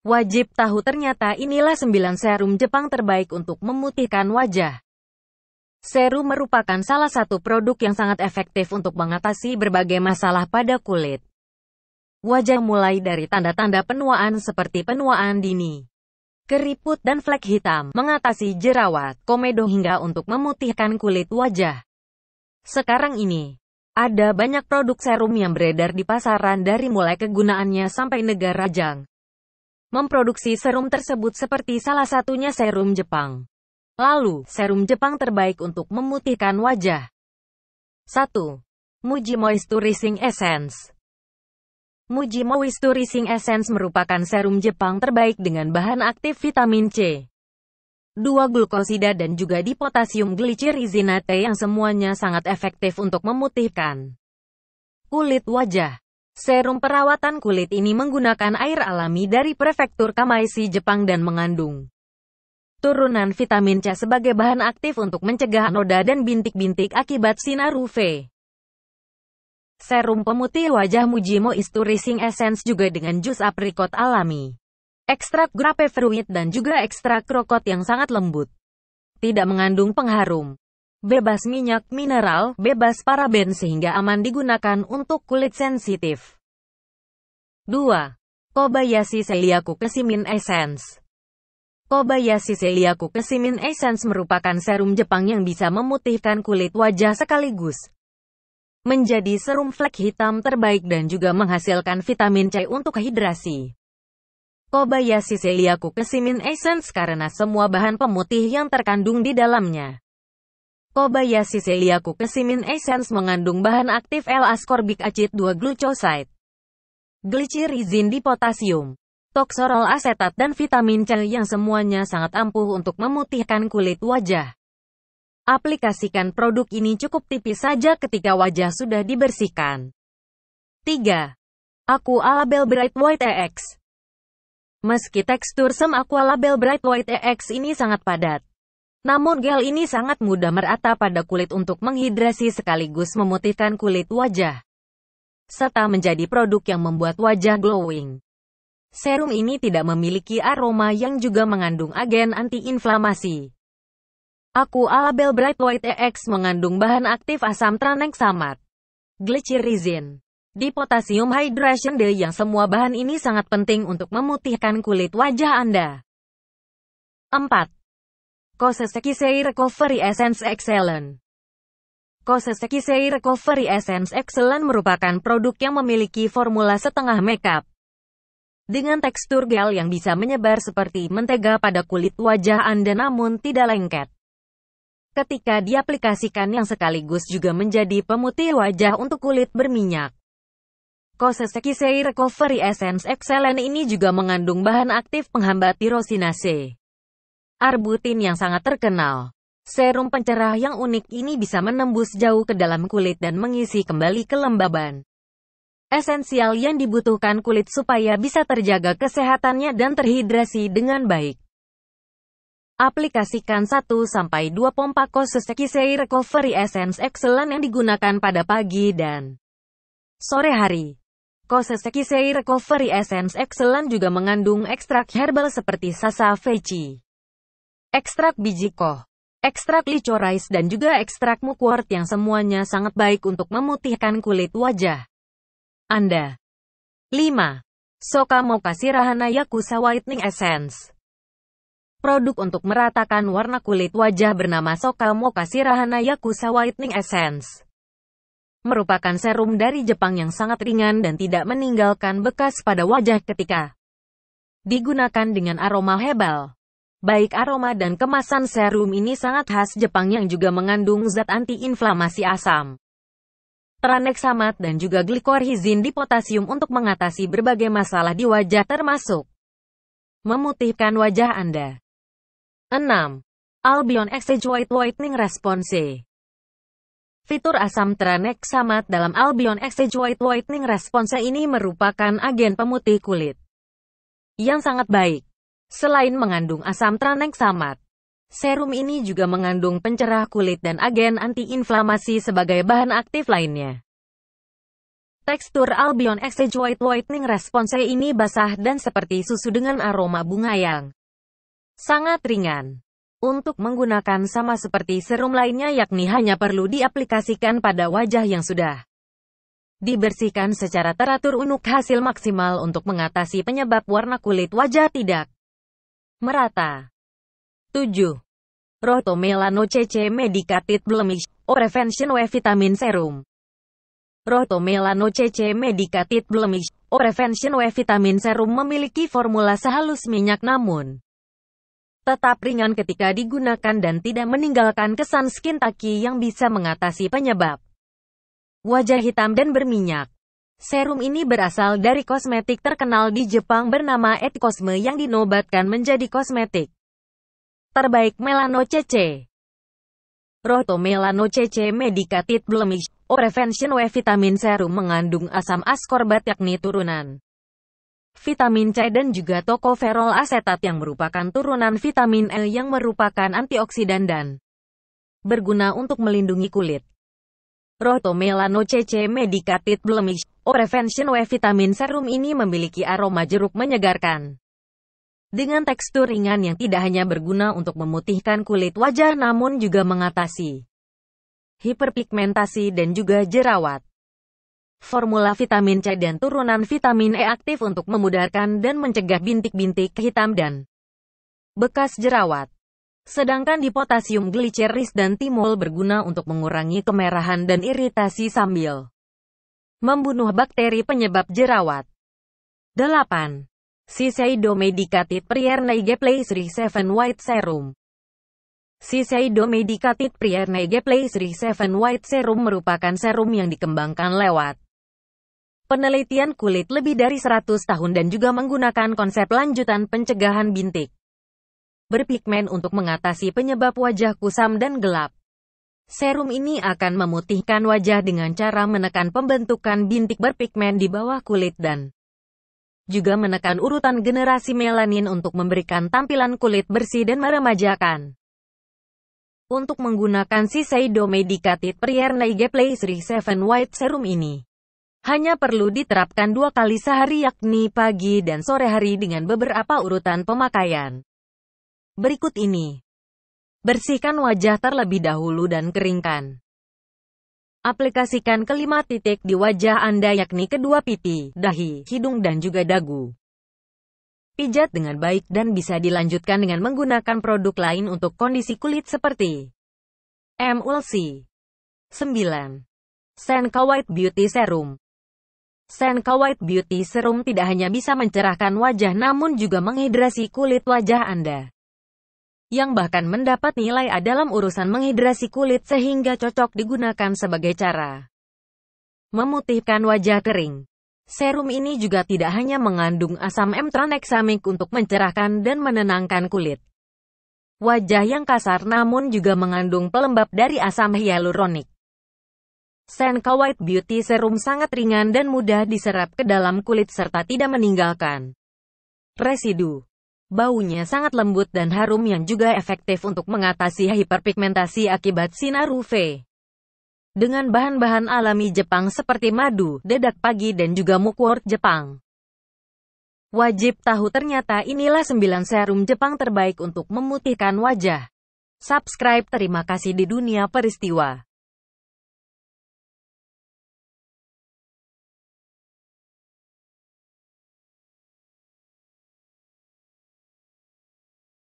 Wajib tahu ternyata inilah 9 serum Jepang terbaik untuk memutihkan wajah. Serum merupakan salah satu produk yang sangat efektif untuk mengatasi berbagai masalah pada kulit. Wajah mulai dari tanda-tanda penuaan seperti penuaan dini, keriput dan flek hitam, mengatasi jerawat, komedo hingga untuk memutihkan kulit wajah. Sekarang ini, ada banyak produk serum yang beredar di pasaran dari mulai kegunaannya sampai negara jang memproduksi serum tersebut seperti salah satunya serum Jepang. Lalu, serum Jepang terbaik untuk memutihkan wajah. 1. Muji Moisturizing Essence Muji Moisturizing Essence merupakan serum Jepang terbaik dengan bahan aktif vitamin C, 2 glukosida dan juga di potasium glycerizinate yang semuanya sangat efektif untuk memutihkan kulit wajah. Serum perawatan kulit ini menggunakan air alami dari prefektur Kamaisi, Jepang dan mengandung turunan vitamin C sebagai bahan aktif untuk mencegah noda dan bintik-bintik akibat sinar UV. Serum pemutih wajah Mujimo Isturising Essence juga dengan jus aprikot alami, ekstrak grapefruit dan juga ekstrak krokot yang sangat lembut. Tidak mengandung pengharum, bebas minyak mineral, bebas paraben sehingga aman digunakan untuk kulit sensitif. 2. Kobayashi Seiyaku Kesimin Essence Kobayashi Seiyaku Kesimin Essence merupakan serum Jepang yang bisa memutihkan kulit wajah sekaligus. Menjadi serum flek hitam terbaik dan juga menghasilkan vitamin C untuk hidrasi. Kobayashi Seiyaku Kesimin Essence karena semua bahan pemutih yang terkandung di dalamnya Kobayashi Seiyaku Kesimin Essence mengandung bahan aktif L-ascorbic acid 2 glucoside, glycyrrhizin potasium, toksorol asetat dan vitamin C yang semuanya sangat ampuh untuk memutihkan kulit wajah. Aplikasikan produk ini cukup tipis saja ketika wajah sudah dibersihkan. 3. Aku Label Bright White EX Meski tekstur sem Aqua Label Bright White EX ini sangat padat, namun gel ini sangat mudah merata pada kulit untuk menghidrasi sekaligus memutihkan kulit wajah. Serta menjadi produk yang membuat wajah glowing. Serum ini tidak memiliki aroma yang juga mengandung agen antiinflamasi. Aku Alabel Bright White EX mengandung bahan aktif asam tranexamat, glycyrrhizin, di potassium hydration D yang semua bahan ini sangat penting untuk memutihkan kulit wajah Anda. 4. Koseseki Recovery Essence Excellent Koseseki Recovery Essence Excellent merupakan produk yang memiliki formula setengah makeup. Dengan tekstur gel yang bisa menyebar seperti mentega pada kulit wajah Anda namun tidak lengket. Ketika diaplikasikan yang sekaligus juga menjadi pemutih wajah untuk kulit berminyak. Koseseki Recovery Essence Excellent ini juga mengandung bahan aktif penghambat tirosinase arbutin yang sangat terkenal. Serum pencerah yang unik ini bisa menembus jauh ke dalam kulit dan mengisi kembali kelembaban. Esensial yang dibutuhkan kulit supaya bisa terjaga kesehatannya dan terhidrasi dengan baik. Aplikasikan 1-2 pompa Koseseki Recovery Essence Excellent yang digunakan pada pagi dan sore hari. Koseseki Recovery Essence Excellent juga mengandung ekstrak herbal seperti sasa feci ekstrak biji koh, ekstrak licorice dan juga ekstrak mugwort yang semuanya sangat baik untuk memutihkan kulit wajah Anda. 5. Soka Mokashi Rahana Yakuza Whitening Essence Produk untuk meratakan warna kulit wajah bernama Soka Mokashi Rahana Yakuza Whitening Essence merupakan serum dari Jepang yang sangat ringan dan tidak meninggalkan bekas pada wajah ketika digunakan dengan aroma herbal. Baik aroma dan kemasan serum ini sangat khas Jepang yang juga mengandung zat antiinflamasi asam. Tranexamat dan juga glikorhizin di potasium untuk mengatasi berbagai masalah di wajah termasuk memutihkan wajah Anda. 6. Albion Exchange White Whitening Response Fitur asam tranexamat dalam Albion Exchange White Whitening Response ini merupakan agen pemutih kulit yang sangat baik. Selain mengandung asam tranexamat, serum ini juga mengandung pencerah kulit dan agen antiinflamasi sebagai bahan aktif lainnya. Tekstur Albion Exchange White Whitening Response ini basah dan seperti susu dengan aroma bunga yang sangat ringan. Untuk menggunakan sama seperti serum lainnya yakni hanya perlu diaplikasikan pada wajah yang sudah dibersihkan secara teratur untuk hasil maksimal untuk mengatasi penyebab warna kulit wajah tidak merata. 7. Roto Melano CC Medicated Blemish or Prevention W Vitamin Serum Roto Melano CC Medicated Blemish or Prevention W Vitamin Serum memiliki formula sehalus minyak namun tetap ringan ketika digunakan dan tidak meninggalkan kesan skin taki yang bisa mengatasi penyebab wajah hitam dan berminyak. Serum ini berasal dari kosmetik terkenal di Jepang bernama Etikosme yang dinobatkan menjadi kosmetik terbaik Melano CC. Roto Melano CC Medicated Blemish or Prevention Vitamin Serum mengandung asam askorbat yakni turunan vitamin C dan juga tokoferol asetat yang merupakan turunan vitamin L yang merupakan antioksidan dan berguna untuk melindungi kulit. Roto Melano CC Medicated Blemish or Prevention W Vitamin Serum ini memiliki aroma jeruk menyegarkan. Dengan tekstur ringan yang tidak hanya berguna untuk memutihkan kulit wajah namun juga mengatasi hiperpigmentasi dan juga jerawat. Formula vitamin C dan turunan vitamin E aktif untuk memudahkan dan mencegah bintik-bintik hitam dan bekas jerawat. Sedangkan di potasium gliceris dan timol berguna untuk mengurangi kemerahan dan iritasi sambil membunuh bakteri penyebab jerawat. 8. Shiseido Medicated Prier Neige Play 7 White Serum Shiseido Medicated Prier Neige Play 7 White Serum merupakan serum yang dikembangkan lewat penelitian kulit lebih dari 100 tahun dan juga menggunakan konsep lanjutan pencegahan bintik berpigmen untuk mengatasi penyebab wajah kusam dan gelap. Serum ini akan memutihkan wajah dengan cara menekan pembentukan bintik berpigmen di bawah kulit dan juga menekan urutan generasi melanin untuk memberikan tampilan kulit bersih dan meremajakan. Untuk menggunakan Shiseido Medicated Prier Neige Play 7 White Serum ini, hanya perlu diterapkan dua kali sehari yakni pagi dan sore hari dengan beberapa urutan pemakaian. Berikut ini. Bersihkan wajah terlebih dahulu dan keringkan. Aplikasikan kelima titik di wajah Anda yakni kedua pipi, dahi, hidung dan juga dagu. Pijat dengan baik dan bisa dilanjutkan dengan menggunakan produk lain untuk kondisi kulit seperti Emulsi 9. Senka White Beauty Serum Senka White Beauty Serum tidak hanya bisa mencerahkan wajah namun juga menghidrasi kulit wajah Anda yang bahkan mendapat nilai A dalam urusan menghidrasi kulit sehingga cocok digunakan sebagai cara memutihkan wajah kering. Serum ini juga tidak hanya mengandung asam emtranexamik untuk mencerahkan dan menenangkan kulit wajah yang kasar namun juga mengandung pelembab dari asam hyaluronik. Senka White Beauty Serum sangat ringan dan mudah diserap ke dalam kulit serta tidak meninggalkan residu. Baunya sangat lembut dan harum yang juga efektif untuk mengatasi hiperpigmentasi akibat sinar UV. Dengan bahan-bahan alami Jepang seperti madu, dedak pagi dan juga mugwort Jepang. Wajib tahu ternyata inilah 9 serum Jepang terbaik untuk memutihkan wajah. Subscribe terima kasih di dunia peristiwa.